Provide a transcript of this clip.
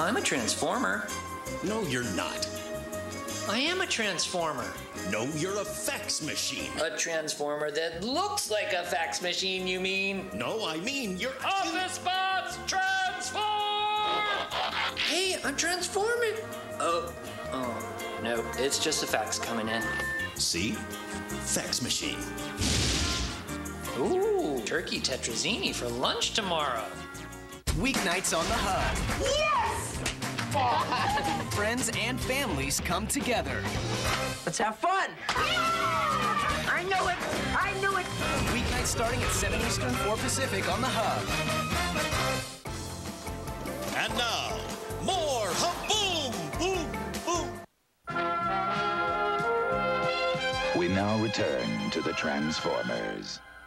I'm a transformer. No, you're not. I am a transformer. No, you're a fax machine. A transformer that looks like a fax machine, you mean? No, I mean you're. Office bots transform! Hey, I'm transforming. Oh, oh, no, it's just a fax coming in. See? Fax machine. Ooh, turkey tetrazzini for lunch tomorrow. Weeknights on the Hub. Yes! Friends and families come together. Let's have fun! I knew it! I knew it! Weeknights starting at 7 Eastern, 4 Pacific on the Hub. And now, more Hub Boom! Boom! Boom! We now return to the Transformers.